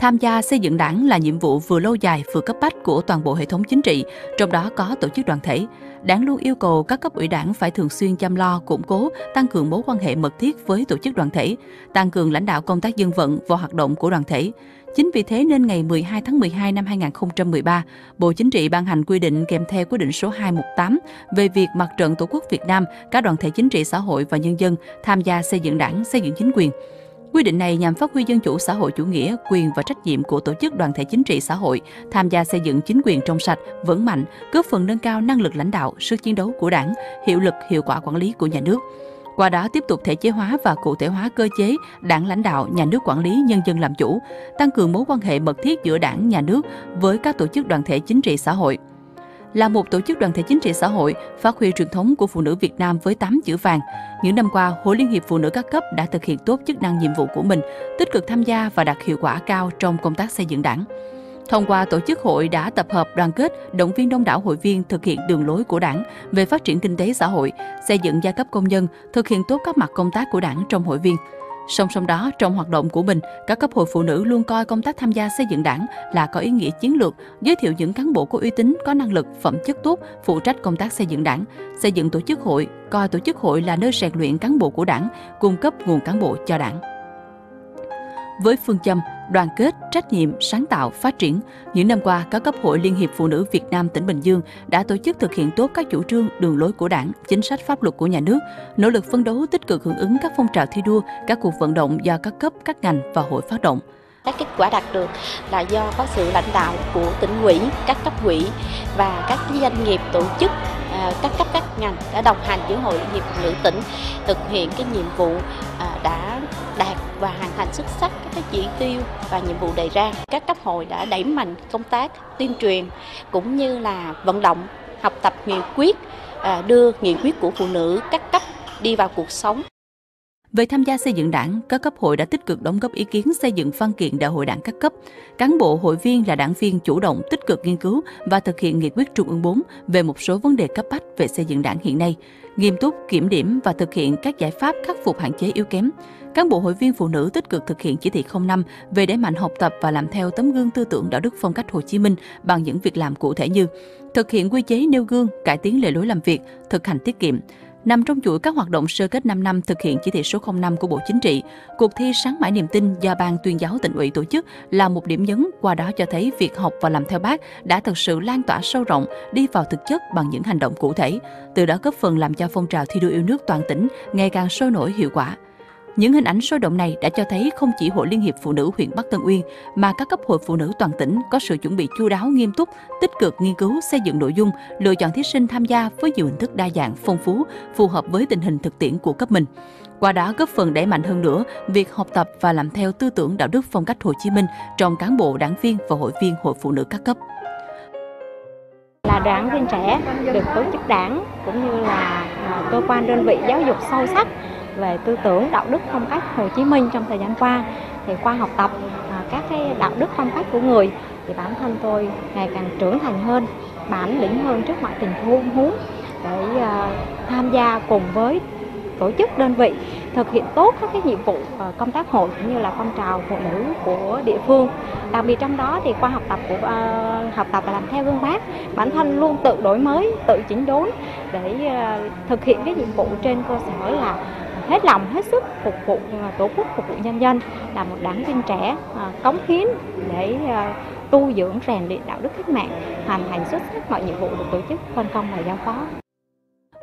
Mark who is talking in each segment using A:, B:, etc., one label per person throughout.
A: Tham gia xây dựng đảng là nhiệm vụ vừa lâu dài vừa cấp bách của toàn bộ hệ thống chính trị, trong đó có tổ chức đoàn thể. Đảng luôn yêu cầu các cấp ủy đảng phải thường xuyên chăm lo, củng cố, tăng cường mối quan hệ mật thiết với tổ chức đoàn thể, tăng cường lãnh đạo công tác dân vận và hoạt động của đoàn thể. Chính vì thế nên ngày 12 tháng 12 năm 2013, Bộ Chính trị ban hành quy định kèm theo quyết định số 218 về việc Mặt trận Tổ quốc Việt Nam, các đoàn thể chính trị xã hội và nhân dân tham gia xây dựng đảng, xây dựng chính quyền. Quy định này nhằm phát huy dân chủ xã hội chủ nghĩa, quyền và trách nhiệm của tổ chức đoàn thể chính trị xã hội, tham gia xây dựng chính quyền trong sạch, vững mạnh, góp phần nâng cao năng lực lãnh đạo, sức chiến đấu của đảng, hiệu lực, hiệu quả quản lý của nhà nước. Qua đó tiếp tục thể chế hóa và cụ thể hóa cơ chế đảng lãnh đạo, nhà nước quản lý, nhân dân làm chủ, tăng cường mối quan hệ mật thiết giữa đảng, nhà nước với các tổ chức đoàn thể chính trị xã hội là một tổ chức đoàn thể chính trị xã hội phát huy truyền thống của phụ nữ Việt Nam với 8 chữ vàng. Những năm qua, Hội Liên hiệp Phụ nữ các cấp đã thực hiện tốt chức năng nhiệm vụ của mình, tích cực tham gia và đạt hiệu quả cao trong công tác xây dựng đảng. Thông qua tổ chức hội đã tập hợp đoàn kết, động viên đông đảo hội viên thực hiện đường lối của đảng về phát triển kinh tế xã hội, xây dựng giai cấp công nhân, thực hiện tốt các mặt công tác của đảng trong hội viên. Song song đó, trong hoạt động của mình, các cấp hội phụ nữ luôn coi công tác tham gia xây dựng đảng là có ý nghĩa chiến lược, giới thiệu những cán bộ có uy tín, có năng lực, phẩm chất tốt, phụ trách công tác xây dựng đảng, xây dựng tổ chức hội, coi tổ chức hội là nơi rèn luyện cán bộ của đảng, cung cấp nguồn cán bộ cho đảng. Với phương châm đoàn kết, trách nhiệm, sáng tạo, phát triển, những năm qua, các cấp hội Liên hiệp Phụ nữ Việt Nam tỉnh Bình Dương đã tổ chức thực hiện tốt các chủ trương, đường lối của Đảng, chính sách pháp luật của nhà nước, nỗ lực phấn đấu tích cực hưởng ứng các phong trào thi đua, các cuộc vận động do các cấp, các ngành và hội phát động.
B: Các kết quả đạt được là do có sự lãnh đạo của tỉnh ủy, các cấp ủy và các doanh nghiệp tổ chức à, các cấp các ngành đã đồng hành với hội liên hiệp phụ nữ tỉnh thực hiện cái nhiệm vụ à, đã đạt và hoàn thành xuất sắc các chỉ tiêu và nhiệm vụ đề ra. Các cấp hội đã đẩy mạnh công tác tuyên truyền cũng như là vận động, học tập nghị quyết à, đưa nghị quyết của phụ nữ các cấp đi vào cuộc sống.
A: Về tham gia xây dựng đảng, các cấp hội đã tích cực đóng góp ý kiến xây dựng văn kiện đại hội đảng các cấp. Cán bộ hội viên là đảng viên chủ động tích cực nghiên cứu và thực hiện nghị quyết Trung ương 4 về một số vấn đề cấp bách về xây dựng đảng hiện nay, nghiêm túc kiểm điểm và thực hiện các giải pháp khắc phục hạn chế yếu kém. Cán bộ hội viên phụ nữ tích cực thực hiện chỉ thị 05 về đẩy mạnh học tập và làm theo tấm gương tư tưởng đạo đức phong cách Hồ Chí Minh bằng những việc làm cụ thể như thực hiện quy chế nêu gương, cải tiến lề lối làm việc, thực hành tiết kiệm, Nằm trong chuỗi các hoạt động sơ kết 5 năm thực hiện chỉ thị số 05 của Bộ Chính trị, cuộc thi Sáng mãi niềm tin do Ban tuyên giáo tỉnh ủy tổ chức là một điểm nhấn qua đó cho thấy việc học và làm theo bác đã thực sự lan tỏa sâu rộng, đi vào thực chất bằng những hành động cụ thể, từ đó góp phần làm cho phong trào thi đua yêu nước toàn tỉnh ngày càng sôi nổi hiệu quả. Những hình ảnh sôi động này đã cho thấy không chỉ Hội Liên hiệp Phụ nữ huyện Bắc Tân Uyên mà các cấp hội phụ nữ toàn tỉnh có sự chuẩn bị chu đáo nghiêm túc, tích cực nghiên cứu xây dựng nội dung, lựa chọn thí sinh tham gia với nhiều hình thức đa dạng, phong phú, phù hợp với tình hình thực tiễn của cấp mình. Qua đó góp phần đẩy mạnh hơn nữa việc học tập và làm theo tư tưởng đạo đức phong cách Hồ Chí Minh trong cán bộ, đảng viên và hội viên hội phụ nữ các cấp
C: là đảng viên trẻ được tổ chức đảng cũng như là à, cơ quan đơn vị giáo dục sâu sắc về tư tưởng đạo đức phong cách Hồ Chí Minh trong thời gian qua thì qua học tập à, các cái đạo đức phong cách của người thì bản thân tôi ngày càng trưởng thành hơn bản lĩnh hơn trước mọi tình huống để à, tham gia cùng với tổ chức đơn vị thực hiện tốt các cái nhiệm vụ à, công tác hội cũng như là phong trào phụ nữ của địa phương. Đặc biệt trong đó thì qua học tập của uh, học tập và làm theo gương bác bản thân luôn tự đổi mới tự chỉnh đốn để uh, thực hiện cái nhiệm vụ trên cơ sở là hết lòng, hết sức phục vụ à, tổ quốc, phục vụ nhân dân, là một đảng viên trẻ à, cống hiến để à, tu dưỡng rèn luyện đạo đức cách mạng, hoàn thành xuất sắc mọi nhiệm vụ được tổ chức, phân công và giao phó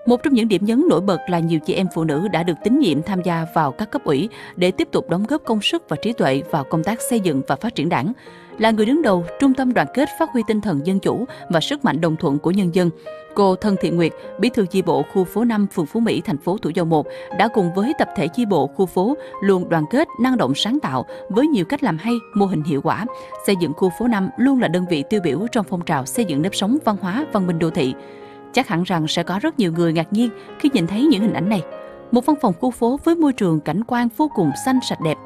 A: một trong những điểm nhấn nổi bật là nhiều chị em phụ nữ đã được tín nhiệm tham gia vào các cấp ủy để tiếp tục đóng góp công sức và trí tuệ vào công tác xây dựng và phát triển đảng. Là người đứng đầu, trung tâm đoàn kết phát huy tinh thần dân chủ và sức mạnh đồng thuận của nhân dân. Cô Thân Thị Nguyệt, bí thư chi bộ khu phố 5 phường Phú Mỹ, thành phố Thủ Dầu Một đã cùng với tập thể chi bộ khu phố luôn đoàn kết, năng động sáng tạo với nhiều cách làm hay, mô hình hiệu quả, xây dựng khu phố 5 luôn là đơn vị tiêu biểu trong phong trào xây dựng nếp sống văn hóa, văn minh đô thị. Chắc hẳn rằng sẽ có rất nhiều người ngạc nhiên khi nhìn thấy những hình ảnh này. Một văn phòng khu phố với môi trường cảnh quan vô cùng xanh sạch đẹp.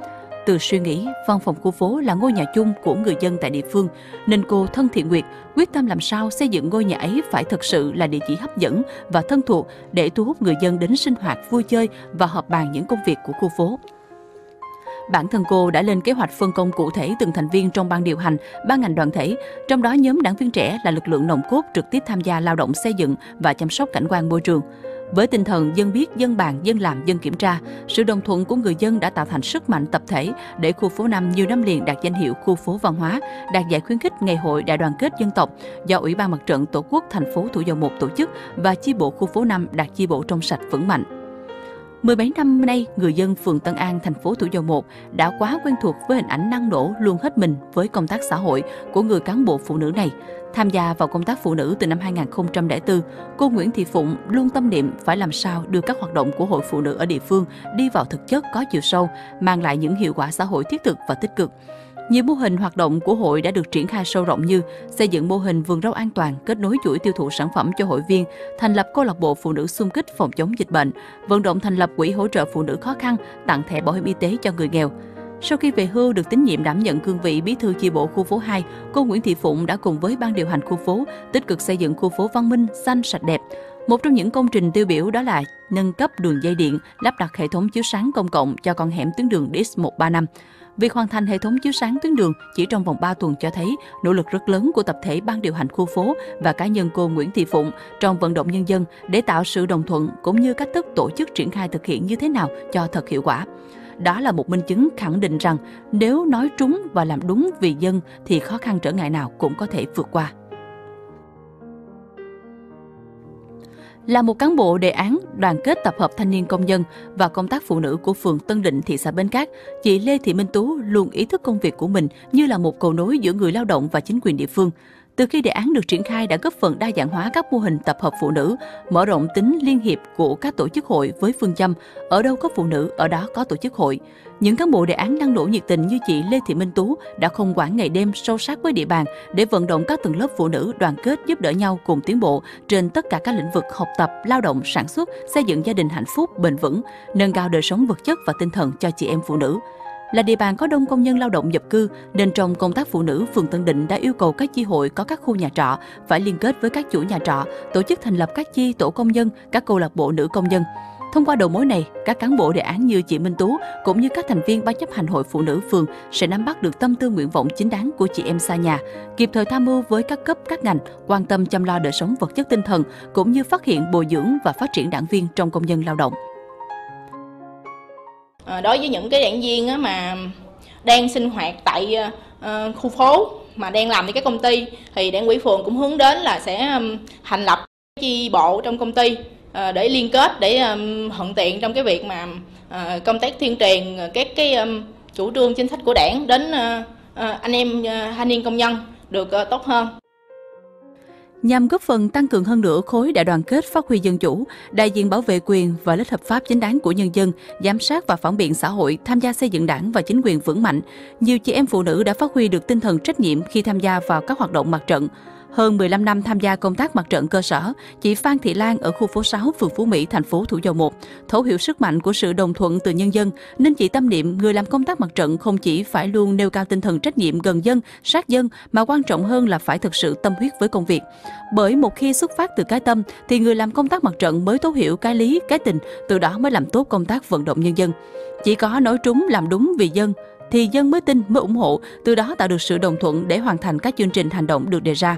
A: Từ suy nghĩ, văn phòng khu phố là ngôi nhà chung của người dân tại địa phương, nên cô Thân Thiện Nguyệt quyết tâm làm sao xây dựng ngôi nhà ấy phải thực sự là địa chỉ hấp dẫn và thân thuộc để thu hút người dân đến sinh hoạt, vui chơi và họp bàn những công việc của khu phố. Bản thân cô đã lên kế hoạch phân công cụ thể từng thành viên trong ban điều hành, ban ngành đoàn thể, trong đó nhóm đảng viên trẻ là lực lượng nòng cốt trực tiếp tham gia lao động xây dựng và chăm sóc cảnh quan môi trường. Với tinh thần dân biết, dân bàn, dân làm, dân kiểm tra, sự đồng thuận của người dân đã tạo thành sức mạnh tập thể để khu phố 5 nhiều năm liền đạt danh hiệu khu phố văn hóa, đạt giải khuyến khích Ngày hội Đại đoàn kết dân tộc do Ủy ban Mặt trận Tổ quốc thành phố Thủ Dầu Một tổ chức và chi bộ khu phố 5 đạt chi bộ trong sạch vững mạnh. Mười mấy năm nay, người dân phường Tân An, thành phố Thủ Dầu Một đã quá quen thuộc với hình ảnh năng nổ luôn hết mình với công tác xã hội của người cán bộ phụ nữ này. Tham gia vào công tác phụ nữ từ năm 2004, cô Nguyễn Thị Phụng luôn tâm niệm phải làm sao đưa các hoạt động của hội phụ nữ ở địa phương đi vào thực chất có chiều sâu, mang lại những hiệu quả xã hội thiết thực và tích cực. Nhiều mô hình hoạt động của hội đã được triển khai sâu rộng như xây dựng mô hình vườn rau an toàn, kết nối chuỗi tiêu thụ sản phẩm cho hội viên, thành lập câu lạc bộ phụ nữ xung kích phòng chống dịch bệnh, vận động thành lập quỹ hỗ trợ phụ nữ khó khăn, tặng thẻ bảo hiểm y tế cho người nghèo. Sau khi về hưu được tín nhiệm đảm nhận cương vị bí thư chi bộ khu phố 2, cô Nguyễn Thị Phụng đã cùng với ban điều hành khu phố tích cực xây dựng khu phố văn minh, xanh, sạch đẹp. Một trong những công trình tiêu biểu đó là nâng cấp đường dây điện, lắp đặt hệ thống chiếu sáng công cộng cho con hẻm tuyến đường DIS 135. Việc hoàn thành hệ thống chiếu sáng tuyến đường chỉ trong vòng 3 tuần cho thấy nỗ lực rất lớn của tập thể ban điều hành khu phố và cá nhân cô Nguyễn Thị Phụng trong vận động nhân dân để tạo sự đồng thuận cũng như cách thức tổ chức triển khai thực hiện như thế nào cho thật hiệu quả. Đó là một minh chứng khẳng định rằng nếu nói trúng và làm đúng vì dân thì khó khăn trở ngại nào cũng có thể vượt qua. Là một cán bộ đề án đoàn kết tập hợp thanh niên công nhân và công tác phụ nữ của phường Tân Định, thị xã Bến Cát, chị Lê Thị Minh Tú luôn ý thức công việc của mình như là một cầu nối giữa người lao động và chính quyền địa phương. Từ khi đề án được triển khai đã góp phần đa dạng hóa các mô hình tập hợp phụ nữ, mở rộng tính liên hiệp của các tổ chức hội với phương châm ở đâu có phụ nữ, ở đó có tổ chức hội. Những cán bộ đề án năng nổ nhiệt tình như chị Lê Thị Minh Tú đã không quản ngày đêm sâu sát với địa bàn để vận động các tầng lớp phụ nữ đoàn kết giúp đỡ nhau cùng tiến bộ trên tất cả các lĩnh vực học tập, lao động, sản xuất, xây dựng gia đình hạnh phúc, bền vững, nâng cao đời sống vật chất và tinh thần cho chị em phụ nữ. Là địa bàn có đông công nhân lao động nhập cư, nên trong công tác phụ nữ, phường Tân Định đã yêu cầu các chi hội có các khu nhà trọ phải liên kết với các chủ nhà trọ, tổ chức thành lập các chi tổ công nhân, các câu lạc bộ nữ công nhân. Thông qua đầu mối này, các cán bộ đề án như chị Minh Tú cũng như các thành viên ban chấp hành hội phụ nữ phường sẽ nắm bắt được tâm tư nguyện vọng chính đáng của chị em xa nhà, kịp thời tham mưu với các cấp các ngành quan tâm chăm lo đời sống vật chất tinh thần cũng như phát hiện bồi dưỡng và phát triển đảng viên trong công nhân lao động.
D: À, đối với những cái đảng viên mà đang sinh hoạt tại uh, khu phố mà đang làm tại các công ty thì đảng ủy phường cũng hướng đến là sẽ um, thành lập chi bộ trong công ty uh, để liên kết để um, thuận tiện trong cái việc mà uh, công tác tuyên truyền các cái um, chủ trương chính sách của đảng đến uh, uh, anh em uh, thanh niên công nhân được uh, tốt hơn.
A: Nhằm góp phần tăng cường hơn nữa khối đại đoàn kết phát huy dân chủ, đại diện bảo vệ quyền và lợi ích hợp pháp chính đáng của nhân dân, giám sát và phản biện xã hội, tham gia xây dựng đảng và chính quyền vững mạnh, nhiều chị em phụ nữ đã phát huy được tinh thần trách nhiệm khi tham gia vào các hoạt động mặt trận. Hơn 15 năm tham gia công tác mặt trận cơ sở, chị Phan Thị Lan ở khu phố 6, phường Phú Mỹ, thành phố Thủ Dầu Một, thấu hiểu sức mạnh của sự đồng thuận từ nhân dân, nên chị tâm niệm người làm công tác mặt trận không chỉ phải luôn nêu cao tinh thần trách nhiệm gần dân, sát dân, mà quan trọng hơn là phải thực sự tâm huyết với công việc. Bởi một khi xuất phát từ cái tâm, thì người làm công tác mặt trận mới thấu hiểu cái lý, cái tình, từ đó mới làm tốt công tác vận động nhân dân. Chỉ có nói trúng làm đúng vì dân, thì dân mới tin, mới ủng hộ, từ đó tạo được sự đồng thuận để hoàn thành các chương trình hành động được đề ra.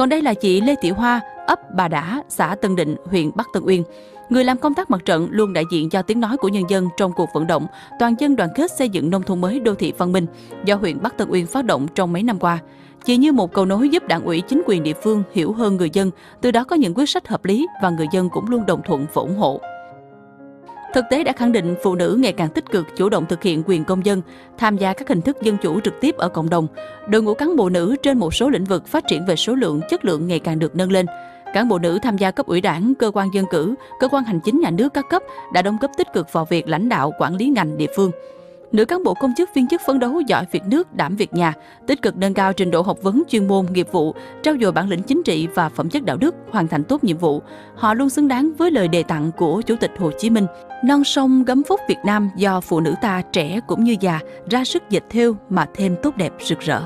A: Còn đây là chị Lê Thị Hoa, ấp Bà Đã, xã Tân Định, huyện Bắc Tân Uyên. Người làm công tác mặt trận luôn đại diện cho tiếng nói của nhân dân trong cuộc vận động toàn dân đoàn kết xây dựng nông thôn mới đô thị văn minh do huyện Bắc Tân Uyên phát động trong mấy năm qua. Chỉ như một cầu nối giúp đảng ủy chính quyền địa phương hiểu hơn người dân, từ đó có những quyết sách hợp lý và người dân cũng luôn đồng thuận và ủng hộ. Thực tế đã khẳng định phụ nữ ngày càng tích cực chủ động thực hiện quyền công dân, tham gia các hình thức dân chủ trực tiếp ở cộng đồng. Đội ngũ cán bộ nữ trên một số lĩnh vực phát triển về số lượng, chất lượng ngày càng được nâng lên. Cán bộ nữ tham gia cấp ủy đảng, cơ quan dân cử, cơ quan hành chính nhà nước các cấp đã đóng góp tích cực vào việc lãnh đạo quản lý ngành địa phương. Nữ cán bộ công chức viên chức phấn đấu giỏi việc nước, đảm việc nhà, tích cực nâng cao trình độ học vấn chuyên môn, nghiệp vụ, trao dồi bản lĩnh chính trị và phẩm chất đạo đức, hoàn thành tốt nhiệm vụ. Họ luôn xứng đáng với lời đề tặng của Chủ tịch Hồ Chí Minh, non sông gấm phúc Việt Nam do phụ nữ ta trẻ cũng như già ra sức dịch thêu mà thêm tốt đẹp rực rỡ.